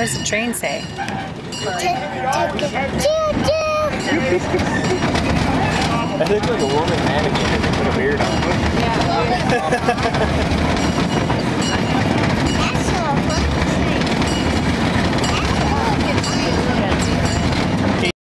What does the train say? I think That like a woman mannequin that put a beard on. Yeah.